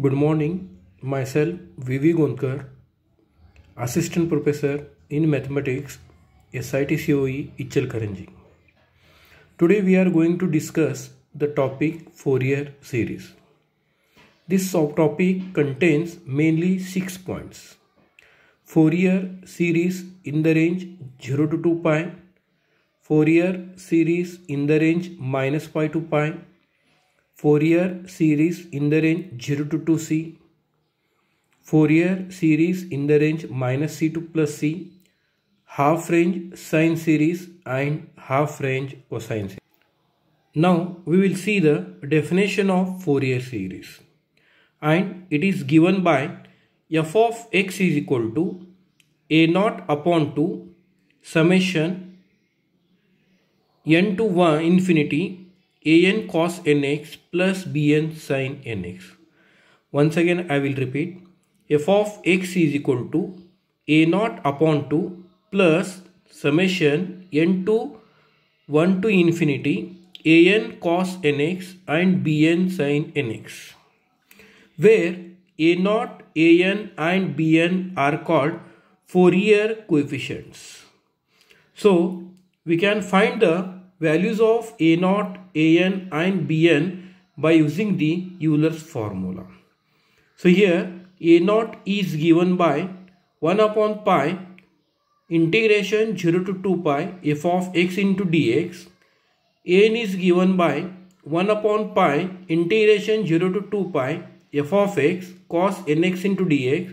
Good morning. Myself V.V. Gondkar, Assistant Professor in Mathematics, SIT COE Ichalkaranji. Today we are going to discuss the topic Fourier series. This subtopic contains mainly six points. Fourier series in the range 0 to 2 pi, Fourier series in the range minus pi to pi, Fourier series in the range 0 to 2c, Fourier series in the range minus c to plus c, half range sine series and half range cosine series. Now we will see the definition of Fourier series. And it is given by f of x is equal to a naught upon 2 summation n to 1 infinity an cos nx plus bn sin nx. Once again I will repeat f of x is equal to a naught upon 2 plus summation n to 1 to infinity an cos nx and bn sin nx where a naught an and bn are called Fourier coefficients. So we can find the values of a naught, an and bn by using the Euler's formula. So here a naught is given by 1 upon pi integration 0 to 2 pi f of x into dx. an is given by 1 upon pi integration 0 to 2 pi f of x cos nx into dx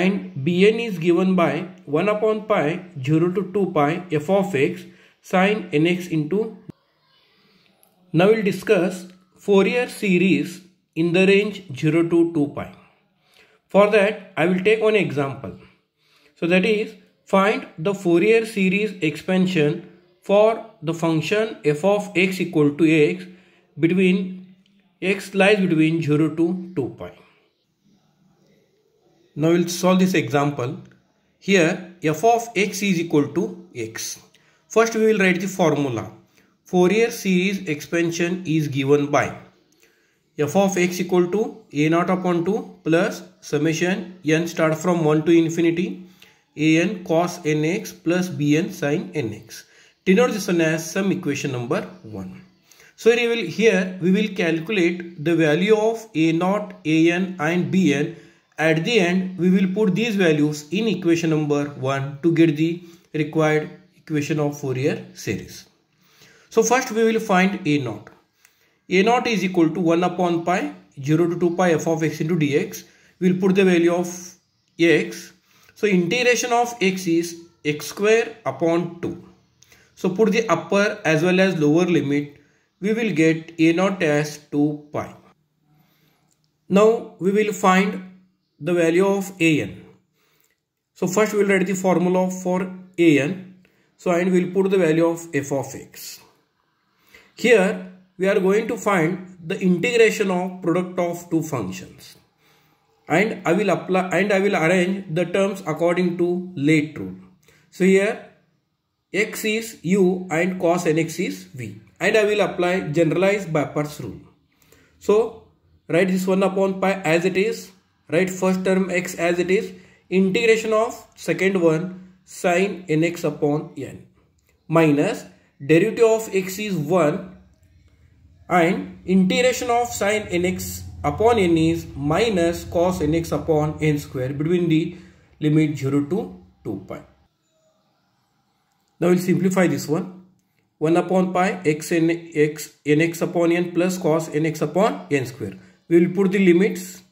and bn is given by 1 upon pi 0 to 2 pi f of x sin nx into. Now we'll discuss Fourier series in the range 0 to 2 pi. For that I will take one example. So that is find the Fourier series expansion for the function f of x equal to x between x lies between 0 to 2 pi. Now we'll solve this example. Here f of x is equal to x. First we will write the formula. Fourier series expansion is given by f of x equal to a naught upon 2 plus summation n start from 1 to infinity an cos nx plus bn sin nx. Denote this one as some equation number 1. So here we will, here we will calculate the value of a naught, an and bn at the end, we will put these values in equation number 1 to get the required equation of Fourier series. So first we will find A naught. A naught is equal to 1 upon pi 0 to 2 pi f of x into dx. We will put the value of x. So integration of x is x square upon 2. So put the upper as well as lower limit. We will get A naught as 2 pi. Now we will find the value of an. So first we will write the formula for an. So and we will put the value of f of x. Here we are going to find the integration of product of two functions. And I will apply and I will arrange the terms according to LIATE rule. So here x is u and cos nx is v. And I will apply generalized by parts rule. So write this one upon pi as it is write first term x as it is integration of second one sine nx upon n minus derivative of x is 1 and integration of sine nx upon n is minus cos nx upon n square between the limit 0 to 2 pi. Now we'll simplify this one. 1 upon pi x n x nx upon n plus cos nx upon n square. We will put the limits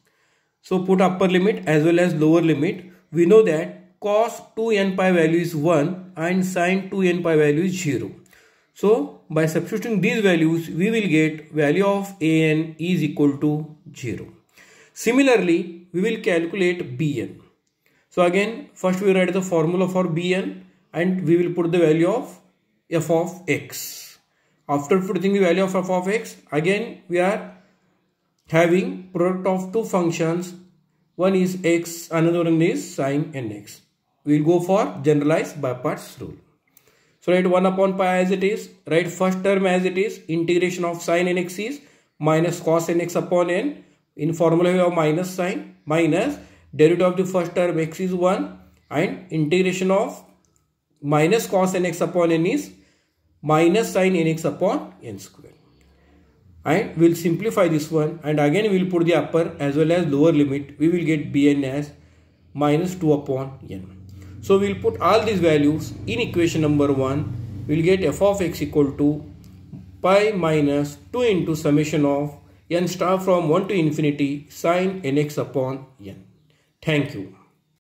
so put upper limit as well as lower limit. We know that cos 2n pi value is 1 and sin 2n pi value is 0. So by substituting these values, we will get value of an is equal to 0. Similarly, we will calculate bn. So again, first we write the formula for bn and we will put the value of f of x. After putting the value of f of x, again we are having product of two functions one is x another one is sine nx we will go for generalized by parts rule. So write 1 upon pi as it is. Write first term as it is. Integration of sine nx is minus cos nx upon n in formula we have minus sign minus derivative of the first term x is 1 and integration of minus cos nx upon n is minus sine nx upon n square. And we'll simplify this one and again we'll put the upper as well as lower limit. We will get bn as minus 2 upon n so we'll put all these values in equation number 1 we'll get f of x equal to pi minus 2 into summation of n star from 1 to infinity sine nx upon n. Thank you.